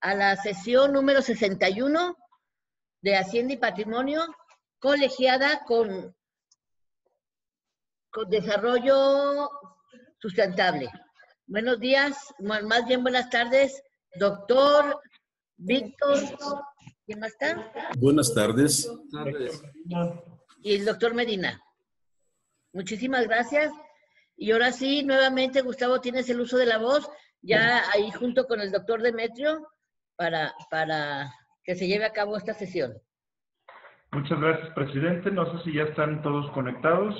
a la sesión número 61 de Hacienda y Patrimonio, colegiada con, con desarrollo sustentable. Buenos días, más bien buenas tardes, doctor Víctor. ¿Quién más está? Buenas tardes. Y el doctor Medina. Muchísimas gracias. Y ahora sí, nuevamente, Gustavo, tienes el uso de la voz, ya ahí junto con el doctor Demetrio, para, para que se lleve a cabo esta sesión. Muchas gracias, presidente. No sé si ya están todos conectados.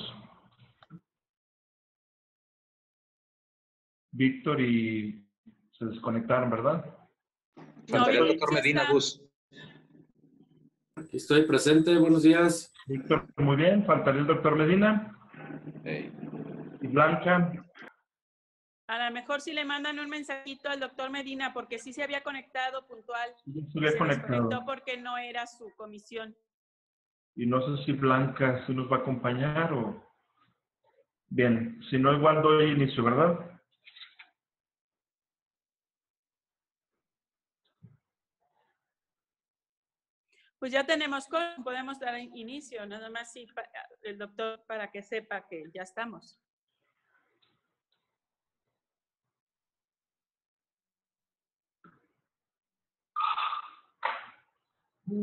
Víctor y se desconectaron, ¿verdad? Faltaría el doctor Medina Bus. Aquí estoy presente, buenos días. Víctor, muy bien. Faltaría el doctor Medina. Y Blanca. A lo mejor si le mandan un mensajito al doctor Medina, porque sí se había conectado puntual. Sí, se conectado. desconectó porque no era su comisión. Y no sé si Blanca sí nos va a acompañar o... Bien, si no, igual doy inicio, ¿verdad? Pues ya tenemos, podemos dar inicio, nada más sí, el doctor para que sepa que ya estamos. Ya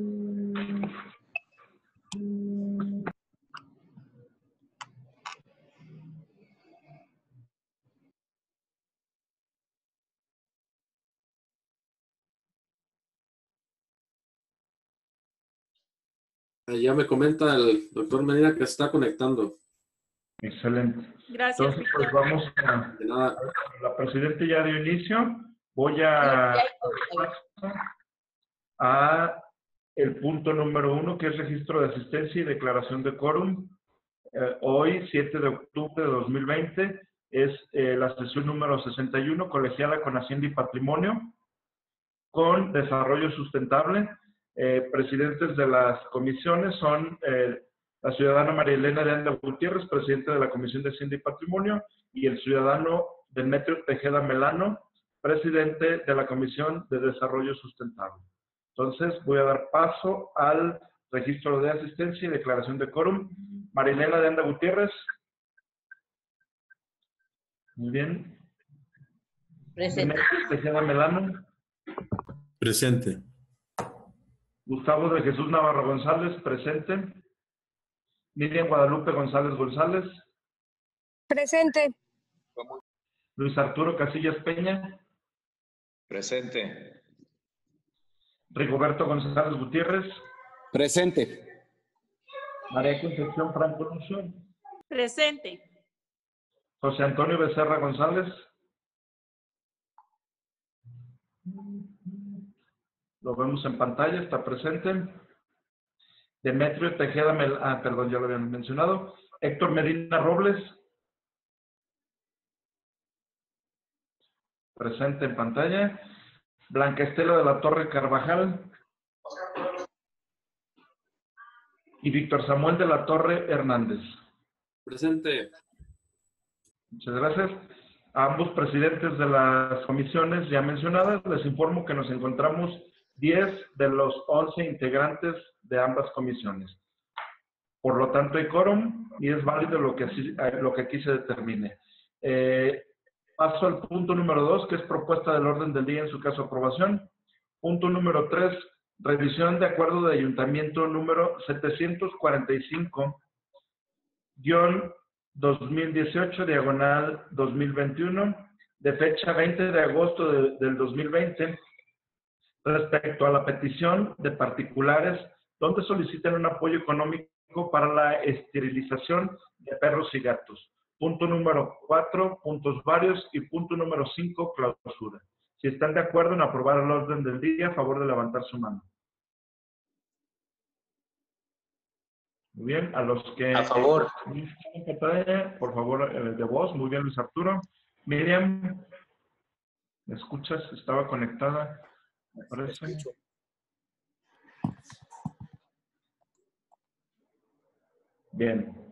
me comenta el doctor Medina que está conectando. Excelente. Gracias. Entonces, pues vamos a... De nada. La presidenta ya dio inicio. Voy a... a el punto número uno, que es registro de asistencia y declaración de quórum. Eh, hoy, 7 de octubre de 2020, es eh, la sesión número 61, colegiada con Hacienda y Patrimonio, con Desarrollo Sustentable. Eh, presidentes de las comisiones son la ciudadana María Elena de Anda Gutiérrez, presidente de la Comisión de Hacienda y Patrimonio, y el ciudadano Demetrio Tejeda Melano, presidente de la Comisión de Desarrollo Sustentable. Entonces, voy a dar paso al registro de asistencia y declaración de quórum. Marilena de Anda Gutiérrez. Muy bien. Presente. Tejeda Melano. Presente. Gustavo de Jesús Navarro González, presente. Miriam Guadalupe González González. Presente. Luis Arturo Casillas Peña. Presente. Rigoberto González Gutiérrez. Presente. María Concepción Franco Lucio. Presente. José Antonio Becerra González. Lo vemos en pantalla, está presente. Demetrio Tejeda, Mel ah, perdón, ya lo habían mencionado. Héctor Medina Robles. Presente en pantalla. Blanca Estela de la Torre Carvajal. Y Víctor Samuel de la Torre Hernández. Presente. Muchas gracias. A ambos presidentes de las comisiones ya mencionadas, les informo que nos encontramos 10 de los 11 integrantes de ambas comisiones. Por lo tanto, hay quórum y es válido lo que, lo que aquí se determine. Eh, paso al punto número 2, que es propuesta del orden del día en su caso aprobación. Punto número 3, revisión de acuerdo de ayuntamiento número 745, guion 2018, diagonal 2021, de fecha 20 de agosto del 2020, respecto a la petición de particulares donde solicitan un apoyo económico para la esterilización de perros y gatos. Punto número 4, puntos varios y punto número 5, clausura. Si están de acuerdo en aprobar el orden del día, a favor de levantar su mano. Muy bien, a los que... A favor. Por favor, eh, de voz. Muy bien, Luis Arturo. Miriam, ¿me escuchas? Estaba conectada. Me parece. Bien.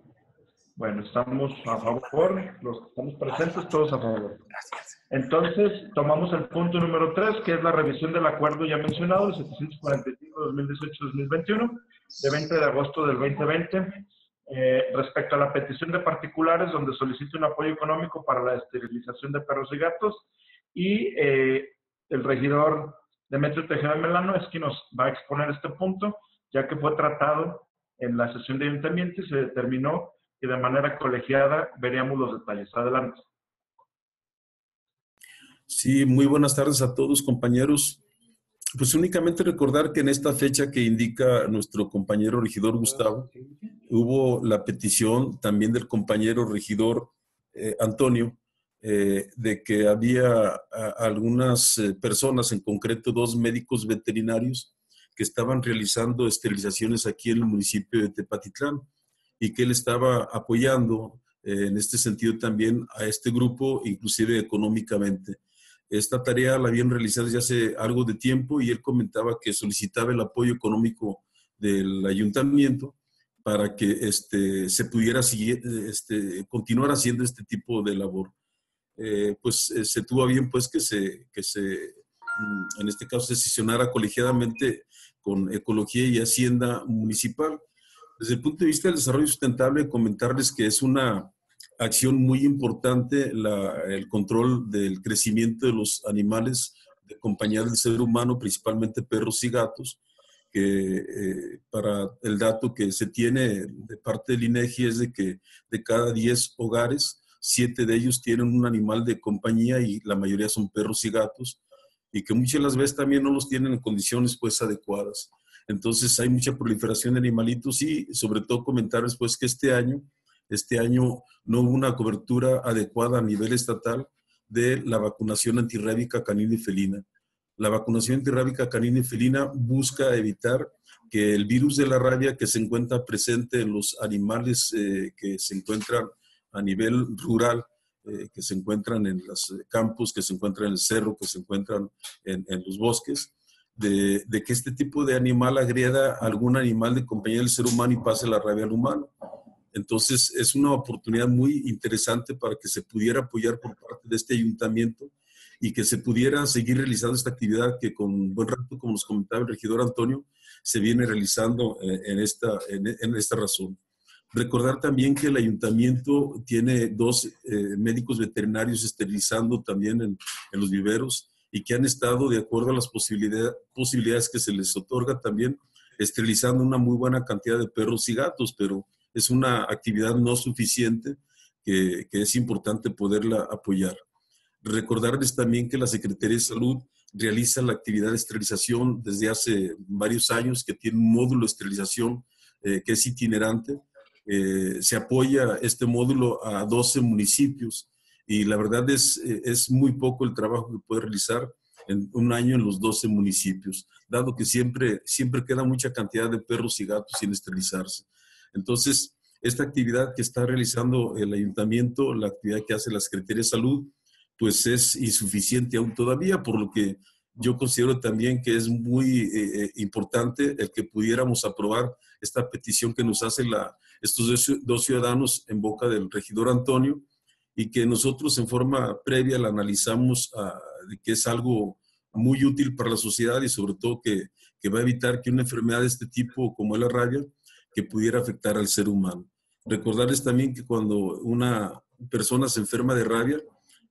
Bueno, estamos a favor, los que estamos presentes, todos a favor. Entonces, tomamos el punto número 3, que es la revisión del acuerdo ya mencionado, el 745-2018-2021, de 20 de agosto del 2020, eh, respecto a la petición de particulares donde solicita un apoyo económico para la esterilización de perros y gatos, y eh, el regidor Demetrio Tejeda Melano es quien nos va a exponer este punto, ya que fue tratado en la sesión de ayuntamiento y se determinó que de manera colegiada veríamos los detalles. Adelante. Sí, muy buenas tardes a todos, compañeros. Pues únicamente recordar que en esta fecha que indica nuestro compañero regidor Gustavo, hubo la petición también del compañero regidor eh, Antonio eh, de que había algunas eh, personas, en concreto dos médicos veterinarios, que estaban realizando esterilizaciones aquí en el municipio de Tepatitlán y que él estaba apoyando eh, en este sentido también a este grupo, inclusive económicamente. Esta tarea la habían realizado ya hace algo de tiempo y él comentaba que solicitaba el apoyo económico del ayuntamiento para que este, se pudiera seguir, este, continuar haciendo este tipo de labor. Eh, pues eh, se tuvo bien pues que se, que se, mm, en este caso, se sesionara colegiadamente con Ecología y Hacienda Municipal desde el punto de vista del desarrollo sustentable, comentarles que es una acción muy importante el control del crecimiento de los animales de compañía del ser humano, principalmente perros y gatos, que eh, para el dato que se tiene de parte del INEGI es de que de cada 10 hogares, 7 de ellos tienen un animal de compañía y la mayoría son perros y gatos, y que muchas de las veces también no los tienen en condiciones pues adecuadas. Entonces hay mucha proliferación de animalitos y sobre todo comentar después que este año, este año no hubo una cobertura adecuada a nivel estatal de la vacunación antirrábica canina y felina. La vacunación antirrábica canina y felina busca evitar que el virus de la rabia que se encuentra presente en los animales eh, que se encuentran a nivel rural, eh, que se encuentran en los campos, que se encuentran en el cerro, que se encuentran en los bosques, de, que este tipo de animal agreda a algún animal de compañía del ser humano y pase la rabia al humano. Entonces, es una oportunidad muy interesante para que se pudiera apoyar por parte de este ayuntamiento y que se pudiera seguir realizando esta actividad que con buen rato, como nos comentaba el regidor Antonio, se viene realizando eh, en esta, en, esta razón. Recordar también que el ayuntamiento tiene dos eh, médicos veterinarios esterilizando también en, en los viveros y que han estado, de acuerdo a las posibilidades que se les otorga también, esterilizando una muy buena cantidad de perros y gatos, pero es una actividad no suficiente que, es importante poderla apoyar. Recordarles también que la Secretaría de Salud realiza la actividad de esterilización desde hace varios años, que tiene un módulo de esterilización eh, que es itinerante. Eh, se apoya este módulo a 12 municipios y la verdad es, eh, es muy poco el trabajo que puede realizar en un año en los 12 municipios, dado que siempre, siempre queda mucha cantidad de perros y gatos sin esterilizarse. Entonces, esta actividad que está realizando el ayuntamiento, la actividad que hace la Secretaría de Salud, pues es insuficiente aún todavía, por lo que yo considero también que es muy eh, eh, importante el que pudiéramos aprobar esta petición que nos hace la, estos dos ciudadanos en boca del regidor Antonio, y que nosotros en forma previa la analizamos ah, de que es algo muy útil para la sociedad y sobre todo que, que, va a evitar que una enfermedad de este tipo como la rabia que pudiera afectar al ser humano. Recordarles también que cuando una persona se enferma de rabia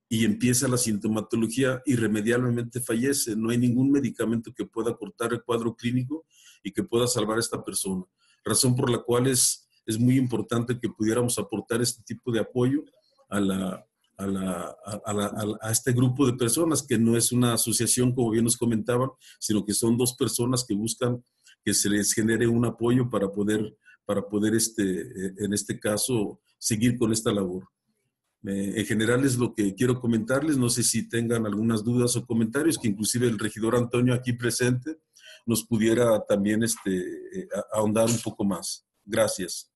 y empieza la sintomatología, irremediablemente fallece. No hay ningún medicamento que pueda cortar el cuadro clínico y que pueda salvar a esta persona. Razón por la cual es, es muy importante que pudiéramos aportar este tipo de apoyo a, la, a, la, a, este grupo de personas, que no es una asociación, como bien nos comentaban, sino que son dos personas que buscan que se les genere un apoyo para poder, para poder este, eh, en este caso, seguir con esta labor. Eh, en general es lo que quiero comentarles. No sé si tengan algunas dudas o comentarios, que inclusive el regidor Antonio aquí presente nos pudiera también este, eh, ahondar un poco más. Gracias.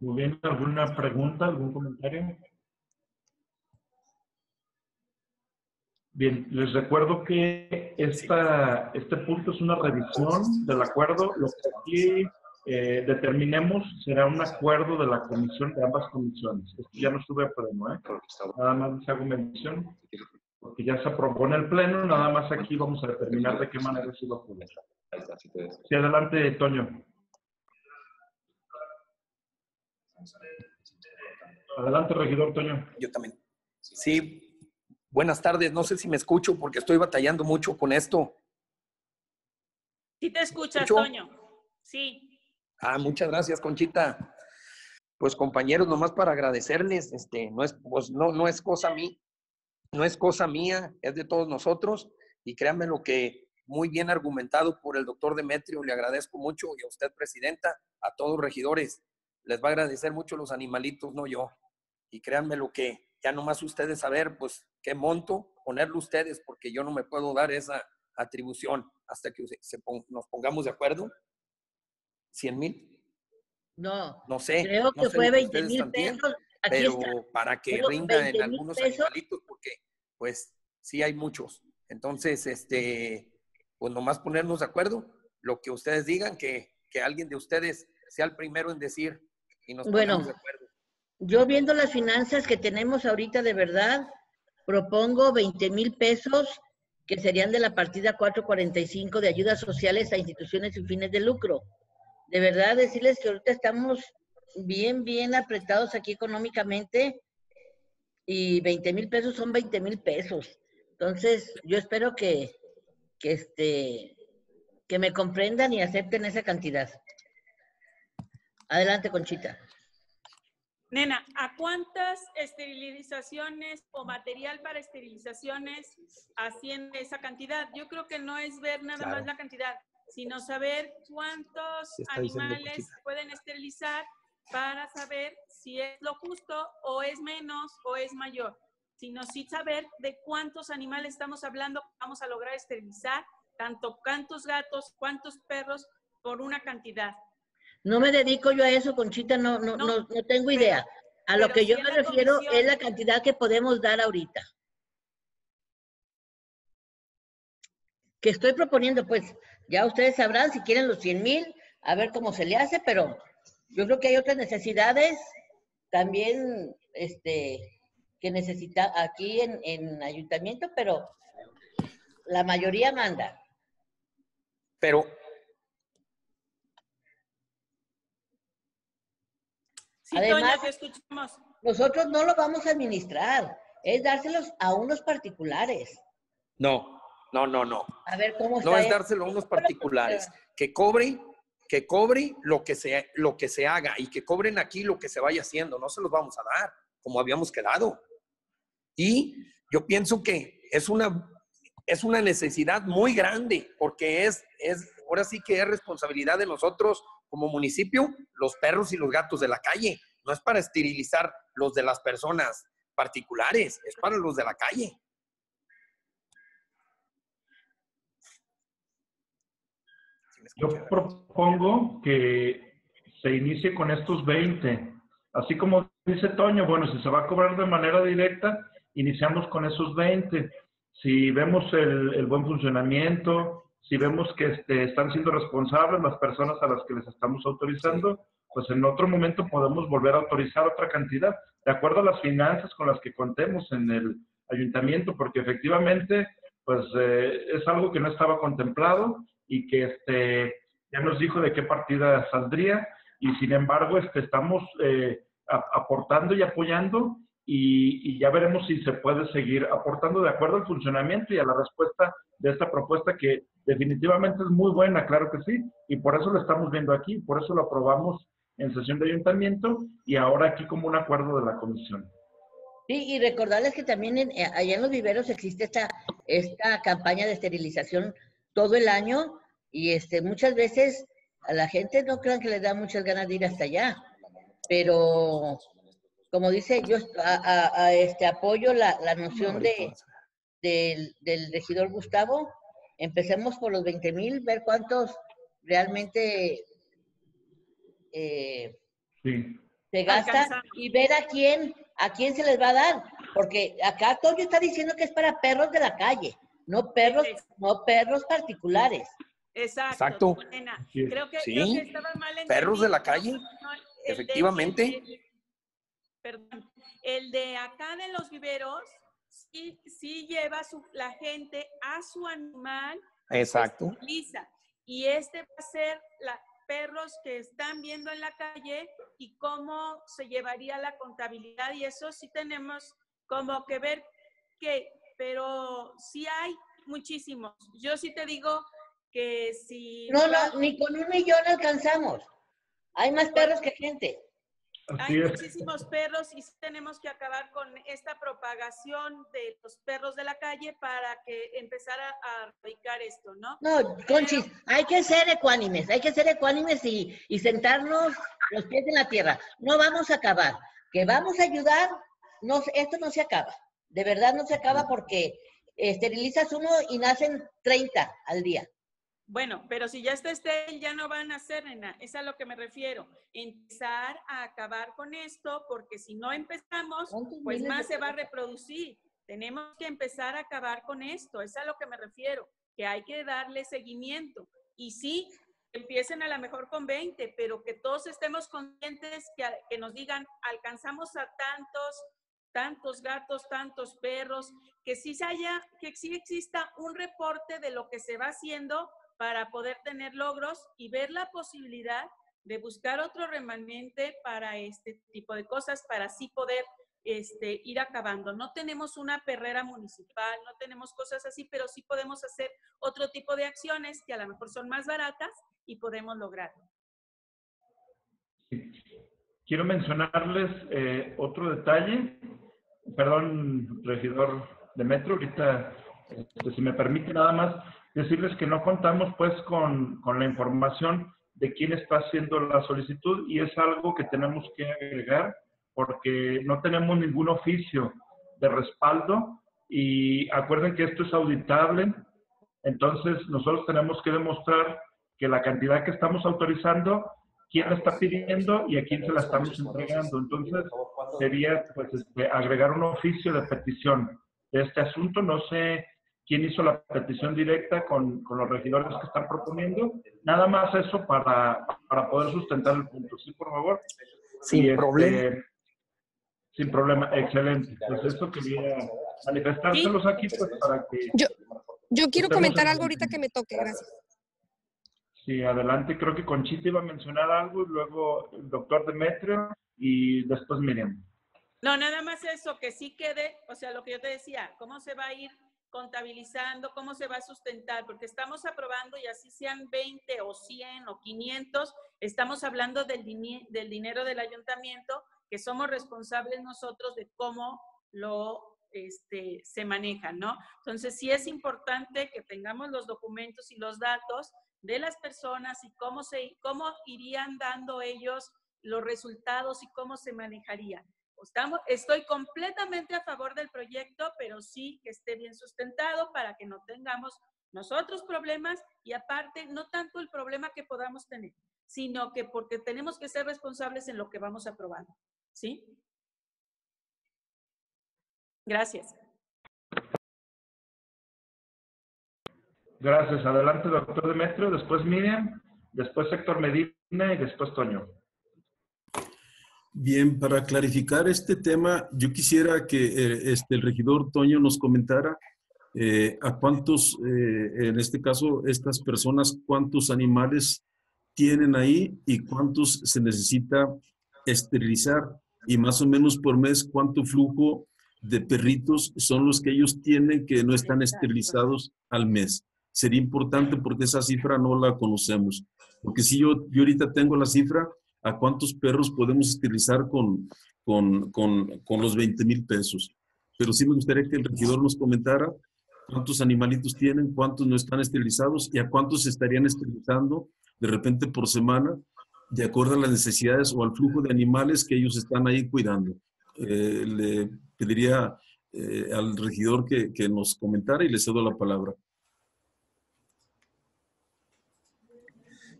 Muy bien, ¿alguna pregunta, algún comentario? Bien, les recuerdo que esta, este punto es una revisión del acuerdo. Lo que aquí eh, determinemos será un acuerdo de la comisión, de ambas comisiones. Esto ya no estuve a pleno, ¿eh? Nada más les hago mención, porque ya se aprobó en el pleno, nada más aquí vamos a determinar de qué manera se va a poner. Sí, adelante, Toño. Adelante, regidor Toño. Yo también. Sí, buenas tardes. No sé si me escucho porque estoy batallando mucho con esto. Sí te escuchas, ¿Escucho? Toño. Sí. Ah, muchas gracias, Conchita. Pues compañeros, nomás para agradecerles, este, no es, pues, no, no es cosa mí, no es cosa mía, es de todos nosotros. Y créanme lo que muy bien argumentado por el doctor Demetrio, le agradezco mucho y a usted, presidenta, a todos los regidores. Les va a agradecer mucho los animalitos, no yo. Y créanme lo que ya nomás ustedes saber, pues, qué monto ponerlo ustedes, porque yo no me puedo dar esa atribución hasta que se- nos pongamos de acuerdo. ¿100 mil? No, No sé. creo que fue lo que 20 ustedes mil pesos. Aquí Pero está. para que rinda 20,000 en algunos pesos. animalitos, porque pues sí hay muchos. Entonces, este, pues nomás ponernos de acuerdo, lo que ustedes digan, que, que alguien de ustedes sea el primero en decir y nos Bueno. pongamos de acuerdo. Yo viendo las finanzas que tenemos ahorita de verdad, propongo 20 mil pesos que serían de la partida 445 de ayudas sociales a instituciones sin fines de lucro. De verdad, decirles que ahorita estamos bien, bien apretados aquí económicamente y 20 mil pesos son 20 mil pesos. Entonces, yo espero que, que, este, que me comprendan y acepten esa cantidad. Adelante, Conchita. Nena, ¿a cuántas esterilizaciones o material para esterilizaciones asciende esa cantidad? Yo creo que no es ver nada Claro. más la cantidad, sino saber cuántos animales pueden esterilizar para saber si es lo justo o es menos o es mayor, sino sí saber de cuántos animales estamos hablando, vamos a lograr esterilizar, tanto cuántos gatos, cuántos perros por una cantidad. No me dedico yo a eso, Conchita, no, no, No, no, no tengo idea. A lo que yo sí en me refiero comisión- es la cantidad que podemos dar ahorita. Que estoy proponiendo, pues, ya ustedes sabrán si quieren los 100 mil, a ver cómo se le hace, pero yo creo que hay otras necesidades también, este, que necesita aquí en, en ayuntamiento, pero la mayoría manda. Pero Sí, Además- escuchamos. Nosotros no lo vamos a administrar, es dárselos a unos particulares. no, no, no, no. A ver cómo está. No es dárselo a unos particulares. Que cobre, que cobre lo que se, lo que se haga y que cobren aquí lo que se vaya haciendo. No se los vamos a dar, como habíamos quedado. Y yo pienso que es una, es una necesidad muy grande, porque es, es, ahora sí que es responsabilidad de nosotros como municipio, los perros y los gatos de la calle. No es para esterilizar los de las personas particulares, es para los de la calle. ¿Sí me Yo propongo que se inicie con estos 20. Así como dice Toño, bueno, si se va a cobrar de manera directa, iniciamos con esos 20. Si vemos el, el buen funcionamiento, si vemos que este, están siendo responsables las personas a las que les estamos autorizando, pues en otro momento podemos volver a autorizar otra cantidad, de acuerdo a las finanzas con las que contemos en el ayuntamiento, porque efectivamente, pues eh, es algo que no estaba contemplado y que este, ya nos dijo de qué partida saldría y sin embargo este, estamos eh, aportando y apoyando y, y ya veremos si se puede seguir aportando de acuerdo al funcionamiento y a la respuesta de esta propuesta que definitivamente es muy buena, claro que sí, y por eso lo estamos viendo aquí, por eso lo aprobamos en sesión de ayuntamiento y ahora aquí como un acuerdo de la comisión. Sí, y recordarles que también en- eh, allá en los viveros existe esta, esta campaña de esterilización todo el año y este, muchas veces a la gente no crean que les da muchas ganas de ir hasta allá, pero como dice, yo a, a- a, este, apoyo la, la noción de, del, del regidor Gustavo. Empecemos por los 20 mil, ver cuántos realmente eh, Sí. se gasta Alcanzamos. y ver a quién, a quién se les va a dar. porque acá Toño está diciendo que es para perros de la calle, no perros, no perros particulares. Exacto. Exacto. Creo que, Sí. creo que estaba mal Perros de la calle, No, el de- efectivamente. el de- perdón. El de acá de los viveros sí, sí lleva su, la gente a su animal Exacto. Lisa. Y este va a ser la perros que están viendo en la calle y cómo se llevaría la contabilidad y eso sí tenemos como que ver que, pero sí hay muchísimos. Yo sí te digo que si No, no, ni con un millón alcanzamos. Hay más perros que gente. Hay muchísimos perros y sí tenemos que acabar con esta propagación de los perros de la calle para que empezar a, a erradicar esto, ¿no? No, Conchis, hay que ser ecuánimes, hay que ser ecuánimes y, y sentarnos los pies en la tierra. No vamos a acabar. Que vamos a ayudar, no, esto no se acaba. De verdad no se acaba porque esterilizas uno y nacen 30 al día. Bueno, pero si ya está estéril, ya no van a hacer, nena. Es a lo que me refiero. Empezar a acabar con esto, porque si no empezamos, ¿Cuántos pues más se va a reproducir. Tenemos que empezar a acabar con esto. Es a lo que me refiero, que hay que darle seguimiento. Y sí, empiecen a lo mejor con 20, pero que todos estemos conscientes que, que nos digan, alcanzamos a tantos, tantos gatos, tantos perros, que sí haya, que sí exista un reporte de lo que se va haciendo para poder tener logros y ver la posibilidad de buscar otro remanente para este tipo de cosas, para así poder este, ir acabando. No tenemos una perrera municipal, no tenemos cosas así, pero sí podemos hacer otro tipo de acciones que a lo mejor son más baratas y podemos lograrlo. Quiero mencionarles eh, otro detalle. Perdón, regidor de Metro, ahorita, este, si me permite nada más decirles que no contamos pues con, con la información de quién está haciendo la solicitud y es algo que tenemos que agregar porque no tenemos ningún oficio de respaldo y acuerden que esto es auditable, entonces nosotros tenemos que demostrar que la cantidad que estamos autorizando, quién la está pidiendo y a quién se la estamos entregando. Entonces sería pues este, agregar un oficio de petición de este asunto. No sé quién hizo la petición directa con, con los regidores que están proponiendo. Nada más eso para, para poder sustentar el punto. Sí, por favor. Sin Y, este, problema. Sin problema, excelente. Pues esto quería manifestárselos aquí pues para que... Yo, yo quiero comentar en- algo ahorita que me toque, gracias. Sí, adelante. Creo que Conchita iba a mencionar algo y luego el doctor Demetrio y después Miriam. No, nada más eso, que sí quede, o sea, lo que yo te decía, cómo se va a ir contabilizando, cómo se va a sustentar, porque estamos aprobando y así sean 20 o 100 o 500, estamos hablando del, dini- del dinero del ayuntamiento, que somos responsables nosotros de cómo lo este, se maneja, ¿no? Entonces, sí es importante que tengamos los documentos y los datos de las personas y cómo, se, cómo irían dando ellos los resultados y cómo se manejaría. Estamos, estoy completamente a favor del proyecto, pero sí que esté bien sustentado para que no tengamos nosotros problemas y aparte no tanto el problema que podamos tener, sino que porque tenemos que ser responsables en lo que vamos aprobando. ¿Sí? Gracias. Gracias. Adelante, doctor Demetrio, después Miriam, después Héctor Medina y después Toño. Bien, para clarificar este tema, yo quisiera que eh, este, el regidor Toño nos comentara eh, a cuántos, eh, en este caso, estas personas, cuántos animales tienen ahí y cuántos se necesita esterilizar y más o menos por mes cuánto flujo de perritos son los que ellos tienen que no están esterilizados al mes. Sería importante porque esa cifra no la conocemos. Porque si yo, yo ahorita tengo la cifra, ¿a cuántos perros podemos esterilizar con, con, con, con los 20 mil pesos? Pero sí me gustaría que el regidor nos comentara cuántos animalitos tienen, cuántos no están esterilizados y a cuántos se estarían esterilizando de repente por semana, de acuerdo a las necesidades o al flujo de animales que ellos están ahí cuidando. Eh, le pediría eh, al regidor que, que nos comentara y le cedo la palabra.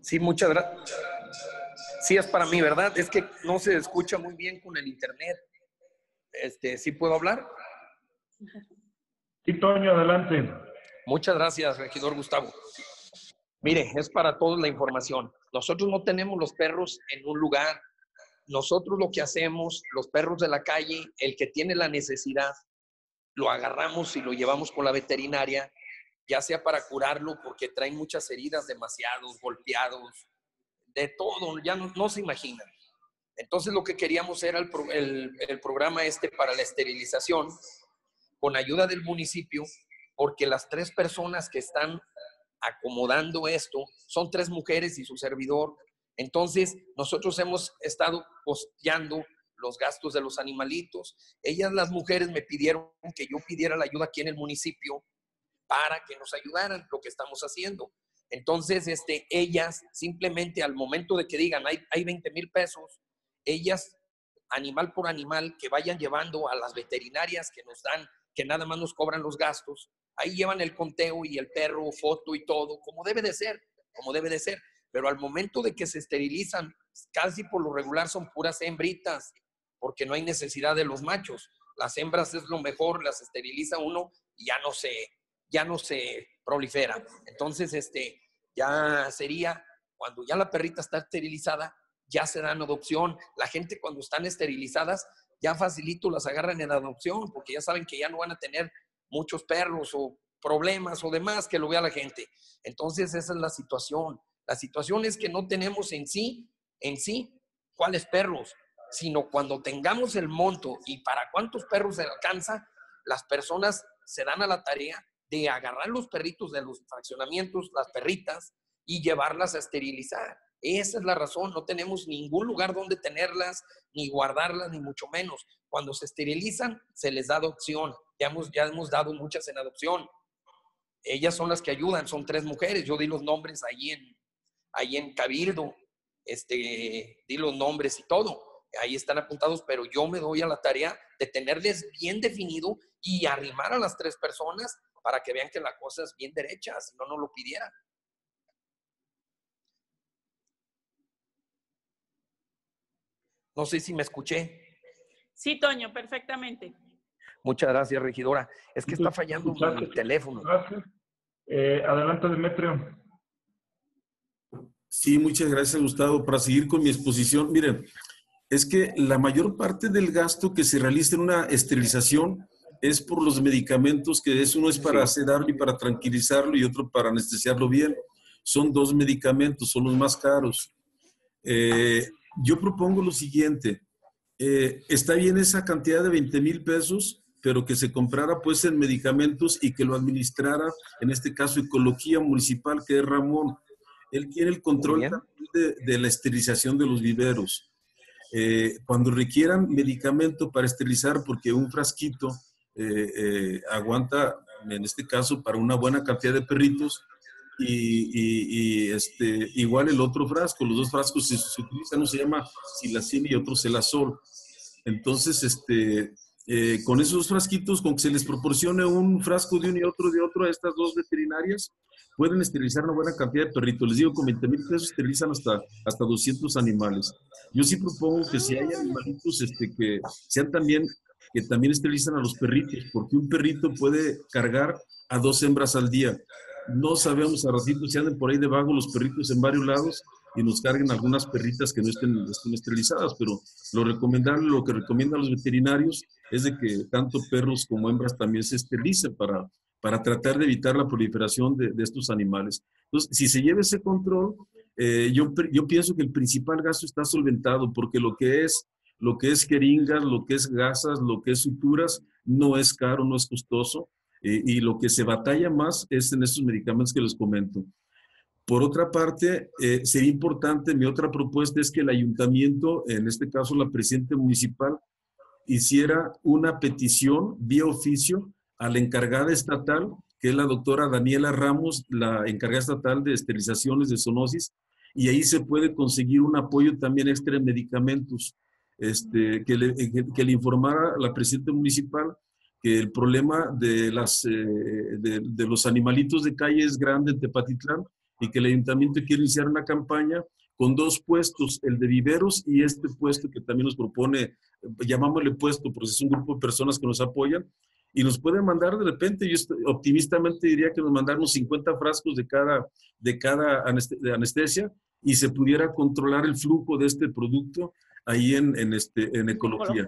Sí, muchas gracias. Sí, es para mí, ¿verdad? Es que no se escucha muy bien con el internet. Este, ¿sí puedo hablar? Y Toño, adelante. Muchas gracias, regidor Gustavo. Mire, es para todos la información. Nosotros no tenemos los perros en un lugar. Nosotros lo que hacemos, los perros de la calle, el que tiene la necesidad, lo agarramos y lo llevamos con la veterinaria, ya sea para curarlo porque traen muchas heridas, demasiados, golpeados, de todo, ya no, se imaginan. Entonces lo que queríamos era el- el programa este para la esterilización, con ayuda del municipio, porque las tres personas que están acomodando esto son tres mujeres y su servidor. Entonces, nosotros hemos estado costeando los gastos de los animalitos. Ellas, las mujeres, me pidieron que yo pidiera la ayuda aquí en el municipio para que nos ayudaran lo que estamos haciendo. Entonces, este, ellas simplemente al momento de que digan, hay, hay 20 mil pesos, ellas, animal por animal, que vayan llevando a las veterinarias que nos dan, que nada más nos cobran los gastos, ahí llevan el conteo y el perro, foto y todo, como debe de ser, como debe de ser. Pero al momento de que se esterilizan, casi por lo regular son puras hembritas, porque no hay necesidad de los machos. Las hembras es lo mejor, las esteriliza uno y ya no se, ya no se prolifera. Entonces, este, ya sería, cuando ya la perrita está esterilizada, ya se dan adopción. La gente cuando están esterilizadas, ya facilito las agarran en adopción, porque ya saben que ya no van a tener muchos perros o problemas o demás que lo vea la gente. Entonces, esa es la situación. La situación es que no tenemos en sí, en sí, cuáles perros, sino cuando tengamos el monto y para cuántos perros se alcanza, las personas se dan a la tarea de agarrar los perritos de los fraccionamientos, las perritas, y llevarlas a esterilizar. Esa es la razón, no tenemos ningún lugar donde tenerlas, ni guardarlas, ni mucho menos. Cuando se esterilizan, se les da adopción. Ya hemos, ya hemos dado muchas en adopción. Ellas son las que ayudan, son tres mujeres. Yo di los nombres ahí en, ahí en Cabildo, este, di los nombres y todo. Ahí están apuntados, pero yo me doy a la tarea de tenerles bien definido y arrimar a las tres personas para que vean que la cosa es bien derecha, si no, no lo pidieran. No sé si me escuché. Sí, Toño, perfectamente. Muchas gracias, regidora. Es que está fallando mi teléfono. Gracias. Eh, adelante, Demetrio. Sí, muchas gracias, Gustavo. Para seguir con mi exposición, miren, es que la mayor parte del gasto que se realiza en una esterilización es por los medicamentos, que es uno es para sedarlo y para tranquilizarlo y otro para anestesiarlo bien. Son dos medicamentos, son los más caros. Eh, yo propongo lo siguiente. eh, está bien esa cantidad de 20 mil pesos, pero que se comprara pues en medicamentos y que lo administrara, en este caso, Ecología Municipal, que es Ramón. Él tiene el control de la esterilización de los viveros. Eh, cuando requieran medicamento para esterilizar, porque un frasquito eh, eh, aguanta, en este caso, para una buena cantidad de perritos, y, y- este, igual el otro frasco, los dos frascos se, se utilizan, uno se llama silacil y otro celazol. Entonces, este, eh, con esos frasquitos, con que se les proporcione un frasco de uno y otro de otro a estas dos veterinarias, pueden esterilizar una buena cantidad de perritos. Les digo, con 20 mil pesos esterilizan hasta, hasta 200 animales. Yo sí propongo que si hay animalitos este, que sean también, que también esterilizan a los perritos, porque un perrito puede cargar a dos hembras al día. No sabemos a ratito si andan por ahí debajo los perritos en varios lados y nos carguen algunas perritas que no estén, esterilizadas, pero lo recomendable, lo que recomiendan los veterinarios es de que tanto perros como hembras también se esterilicen para, para tratar de evitar la proliferación de, estos animales. Entonces, si se lleva ese control, eh, yo, yo pienso que el principal gasto está solventado, porque lo que es lo que es jeringas, lo que es gasas, lo que es suturas, no es caro, no es costoso, eh, y lo que se batalla más es en estos medicamentos que les comento. Por otra parte, eh, sería importante, mi otra propuesta es que el ayuntamiento, en este caso la presidenta municipal, hiciera una petición vía oficio a la encargada estatal, que es la doctora Daniela Ramos, la encargada estatal de esterilizaciones de zoonosis, y ahí se puede conseguir un apoyo también extra en medicamentos, este, que, le, que, que le informara la presidenta municipal que el problema de, las, eh, de, de los animalitos de calle es grande en Tepatitlán y que el ayuntamiento quiere iniciar una campaña con dos puestos, el de viveros y este puesto que también nos propone, llamámosle puesto, porque es un grupo de personas que nos apoyan, y nos pueden mandar de repente, yo optimistamente diría que nos mandaron 50 frascos de cada, de cada anestesia y se pudiera controlar el flujo de este producto ahí en, en, este, en ecología.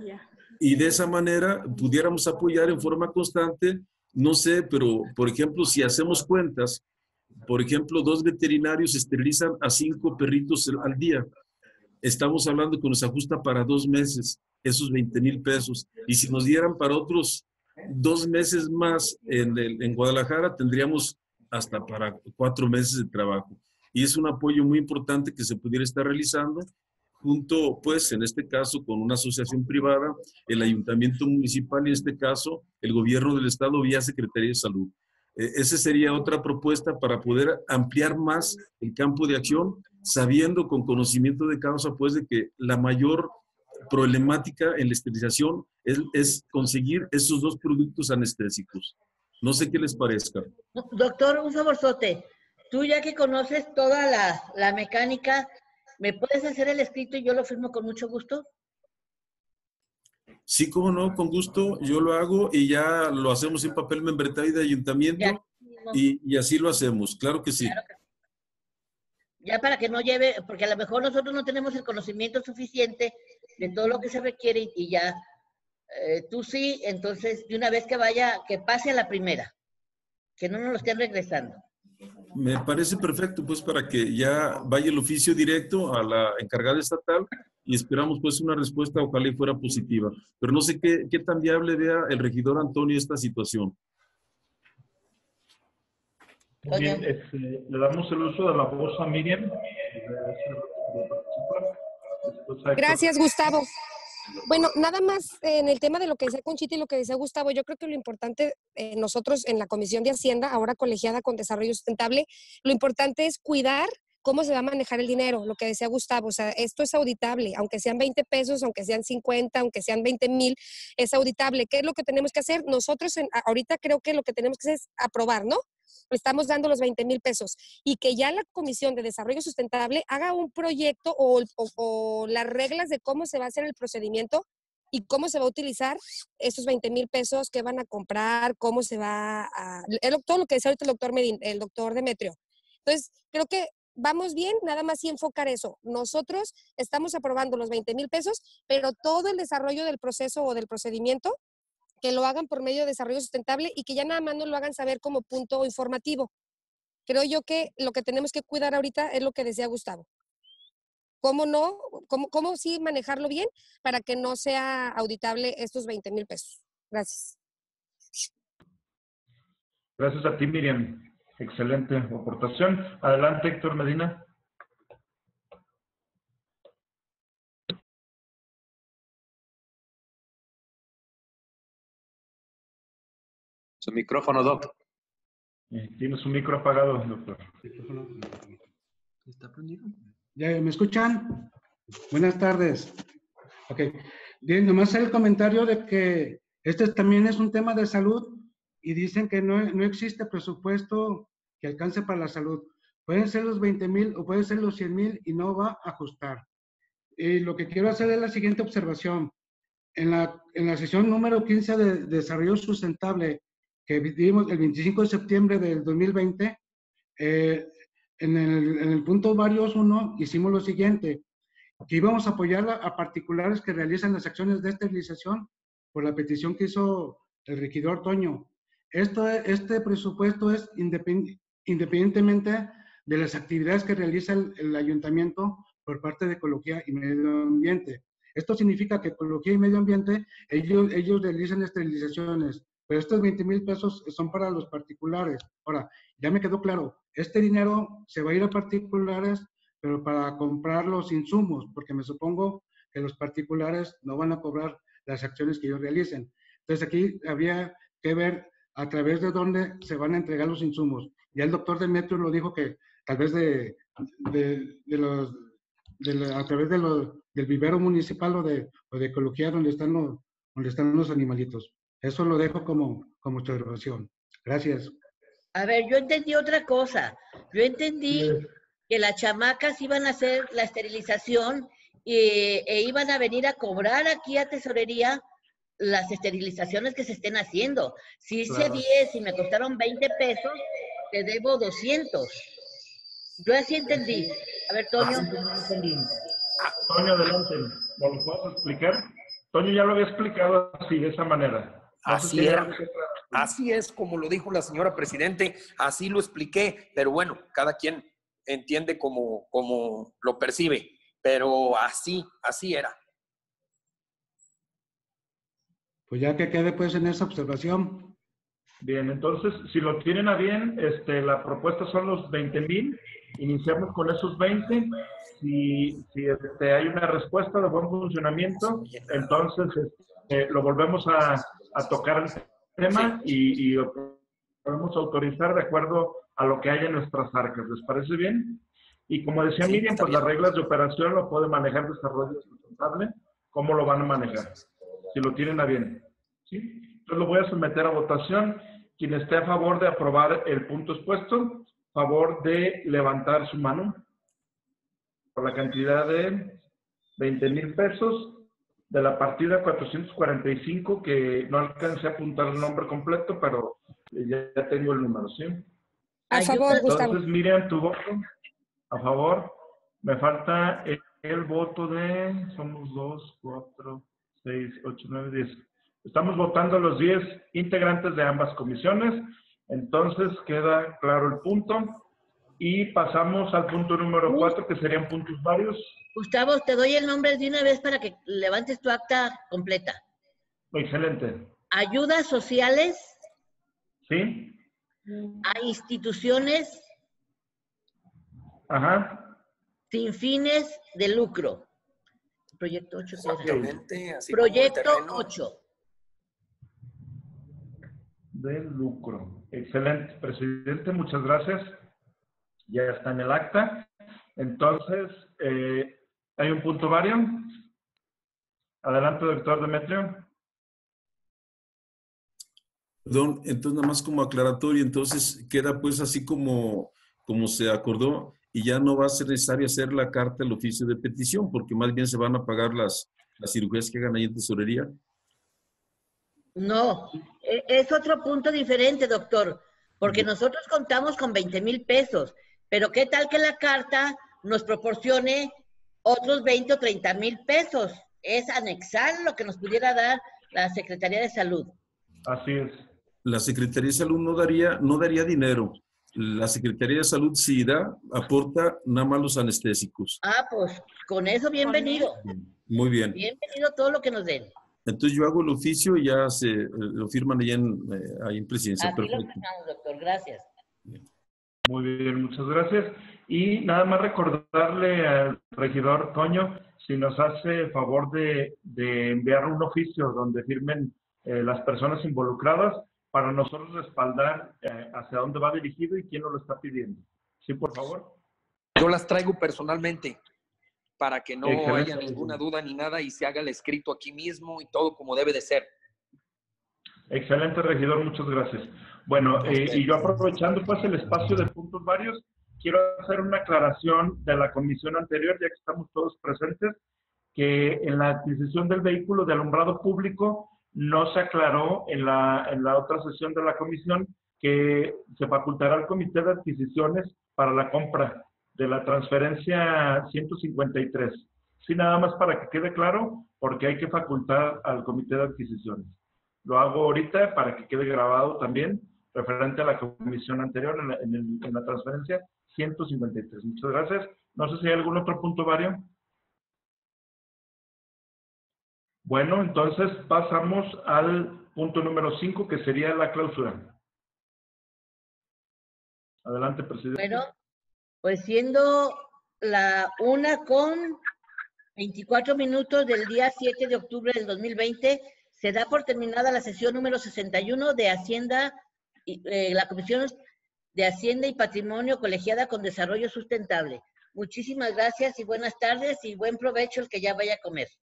Y de esa manera pudiéramos apoyar en forma constante, no sé, pero por ejemplo, si hacemos cuentas, por ejemplo, dos veterinarios esterilizan a cinco perritos al- al día. Estamos hablando que nos ajusta para dos meses esos 20 mil pesos. Y si nos dieran para otros dos meses más en, el- en Guadalajara, tendríamos hasta para cuatro meses de trabajo. Y es un apoyo muy importante que se pudiera estar realizando junto, pues, en este caso, con una asociación privada, el ayuntamiento municipal y en este caso, el gobierno del estado vía Secretaría de Salud. Eh, Esa sería otra propuesta para poder ampliar más el campo de acción, sabiendo con conocimiento de causa, pues, de que la mayor problemática en la esterilización es, es conseguir esos dos productos anestésicos. No sé qué les parezca. Doctor, un favorzote. Tú ya que conoces toda la, la mecánica, ¿me puedes hacer el escrito y yo lo firmo con mucho gusto? Sí, cómo no, con gusto, yo lo hago y ya lo hacemos en papel membretado de ayuntamiento Ya, y, y así lo hacemos, claro que sí. ya para que no lleve, porque a lo mejor nosotros no tenemos el conocimiento suficiente de todo lo que se requiere y, y ya eh, tú sí, entonces de una vez que vaya, que pase a la primera, que no nos lo estén regresando. Me parece perfecto, pues, para que ya vaya el oficio directo a la encargada estatal y esperamos, pues, una respuesta, ojalá y fuera positiva. Pero no sé qué, qué tan viable vea el regidor Antonio esta situación. Muy bien, este, le damos el uso de la voz a Miriam. Gracias, Gustavo. Bueno, nada más en el tema de lo que decía Conchita y lo que decía Gustavo, yo creo que lo importante eh, nosotros en la Comisión de Hacienda, ahora colegiada con Desarrollo Sustentable, lo importante es cuidar cómo se va a manejar el dinero, lo que decía Gustavo, o sea, esto es auditable, aunque sean 20 pesos, aunque sean 50, aunque sean 20 mil, es auditable. ¿Qué es lo que tenemos que hacer? Nosotros ahorita creo que lo que tenemos que hacer es aprobar, ¿no? Estamos dando los 20 mil pesos y que ya la Comisión de Desarrollo Sustentable haga un proyecto o, o- las reglas de cómo se va a hacer el procedimiento y cómo se va a utilizar esos 20 mil pesos, qué van a comprar, cómo se va a... todo lo que decía ahorita el doctor, Medin, el doctor Demetrio. Entonces, creo que vamos bien, nada más y enfocar eso. Nosotros estamos aprobando los 20 mil pesos, pero todo el desarrollo del proceso o del procedimiento, que lo hagan por medio de desarrollo sustentable y que ya nada más no lo hagan saber como punto informativo. Creo yo que lo que tenemos que cuidar ahorita es lo que decía Gustavo. ¿Cómo no? ¿Cómo, cómo sí manejarlo bien para que no sea auditable estos 20 mil pesos? Gracias. Gracias a ti, Miriam. Excelente aportación. Adelante, Héctor Medina. Su micrófono, Doc. Eh, Tiene su micro apagado, doctor. ¿Está prendido? ¿Ya me escuchan? Buenas tardes. Ok. Bien, nomás el comentario de que este también es un tema de salud y dicen que no, no existe presupuesto que alcance para la salud. Pueden ser los 20 mil o pueden ser los 100 mil y no va a ajustar. Y lo que quiero hacer es la siguiente observación. En la, en la sesión número 15 de Desarrollo Sustentable que vimos el 25 de septiembre del 2020, eh, en, el, en el punto varios 1 hicimos lo siguiente, que íbamos a apoyar a, a particulares que realizan las acciones de esterilización por la petición que hizo el regidor Toño. Esto, este presupuesto es independ, independientemente de las actividades que realiza el, ayuntamiento por parte de Ecología y Medio Ambiente. Esto significa que Ecología y Medio Ambiente, ellos, ellos realizan esterilizaciones, pero estos 20 mil pesos son para los particulares. Ahora, ya me quedó claro, este dinero se va a ir a particulares, pero para comprar los insumos, porque me supongo que los particulares no van a cobrar las acciones que ellos realicen. Entonces aquí había que ver a través de dónde se van a entregar los insumos. Ya el doctor Demetrio lo dijo que tal vez de, de, de los, de la, a través de los, del vivero municipal o de, o de ecología donde están, los, donde están los animalitos. Eso lo dejo como, como observación. Gracias. A ver, yo entendí otra cosa. Yo entendí que las chamacas iban a hacer la esterilización y, e iban a venir a cobrar aquí a tesorería las esterilizaciones que se estén haciendo. Si hice Claro. 10 y me costaron 20 pesos, te debo 200. Yo así entendí. A ver, Toño. Toño, adelante. ¿Me lo puedes explicar? Toño ya lo había explicado así, de esa manera. Así era. Así es como lo dijo la señora Presidente, así lo expliqué, pero bueno, cada quien entiende como, como lo percibe, pero así, así era. Pues ya que quede pues en esa observación. Bien, entonces, si lo tienen a bien, este, la propuesta son los 20 mil. Iniciamos con esos 20. Si, si este, hay una respuesta de buen funcionamiento, entonces este, lo volvemos a, a tocar el tema y, y lo podemos autorizar de acuerdo a lo que haya en nuestras arcas. ¿Les parece bien? Y como decía Sí, Miriam, pues bien. las reglas de operación lo puede manejar desarrollo sustentable. ¿Cómo lo van a manejar? Si lo tienen a bien. ¿Sí? Entonces lo voy a someter a votación. Quien esté a favor de aprobar el punto expuesto, favor de levantar su mano por la cantidad de 20 mil pesos de la partida 445, que no alcancé a apuntar el nombre completo, pero ya, ya tengo el número, ¿sí? A favor, Gustavo. Entonces, Miriam, tu voto a favor. Me falta el, el voto de, somos dos, cuatro, seis, ocho, nueve, diez. Estamos votando los 10 integrantes de ambas comisiones. Entonces queda claro el punto. Y pasamos al punto número cuatro, que serían puntos varios. Gustavo, te doy el nombre de una vez para que levantes tu acta completa. Excelente. Ayudas sociales ¿Sí? a instituciones Ajá. sin fines de lucro. Proyecto 8. ¿qué era? Exactamente, así Proyecto terreno. 8. De lucro. Excelente, presidente, muchas gracias. Ya está en el acta. Entonces, eh, ¿hay un punto vario? Adelante, doctor Demetrio. Perdón, entonces nada más como aclaratorio, entonces queda pues así como, como se acordó y ya no va a ser necesario hacer la carta al oficio de petición porque más bien se van a pagar las, las cirugías que hagan ahí en tesorería. No, e- es otro punto diferente, doctor, porque nosotros contamos con 20 mil pesos, pero ¿qué tal que la carta nos proporcione otros 20 o 30 mil pesos? Es anexar lo que nos pudiera dar la Secretaría de Salud. Así es. La Secretaría de Salud no daría, no daría dinero. La Secretaría de Salud sí da, aporta nada más los anestésicos. Ah, pues con eso bienvenido. Muy bien. Bienvenido todo lo que nos den. Entonces yo hago el oficio y ya se eh, lo firman allá en, eh, ahí en presidencia. Así lo Perfecto. firmamos, doctor. Gracias. Muy bien, muchas gracias. Y nada más recordarle al regidor Toño si nos hace el favor de, de enviar un oficio donde firmen eh, las personas involucradas para nosotros respaldar eh, hacia dónde va dirigido y quién nos lo está pidiendo. Sí, por favor. Yo las traigo personalmente para que no haya ninguna duda ni nada y se haga el escrito aquí mismo y todo como debe de ser. Excelente, regidor, muchas gracias. Bueno, eh, y yo aprovechando pues el espacio de puntos varios, quiero hacer una aclaración de la comisión anterior, ya que estamos todos presentes, que en la adquisición del vehículo de alumbrado público no se aclaró en la, en la otra sesión de la comisión que se facultará al comité de adquisiciones para la compra de la transferencia 153. Sí, nada más para que quede claro, porque hay que facultar al comité de adquisiciones. Lo hago ahorita para que quede grabado también, referente a la comisión anterior en la, en el- la transferencia 153. Muchas gracias. No sé si hay algún otro punto, Vario. Bueno, entonces pasamos al punto número 5, que sería la clausura. Adelante, presidente. Pues siendo la una con 24 minutos del día 7 de octubre del 2020, se da por terminada la sesión número 61 de Hacienda, eh, la Comisión de Hacienda y Patrimonio colegiada con Desarrollo Sustentable. Muchísimas gracias y buenas tardes y buen provecho el que ya vaya a comer.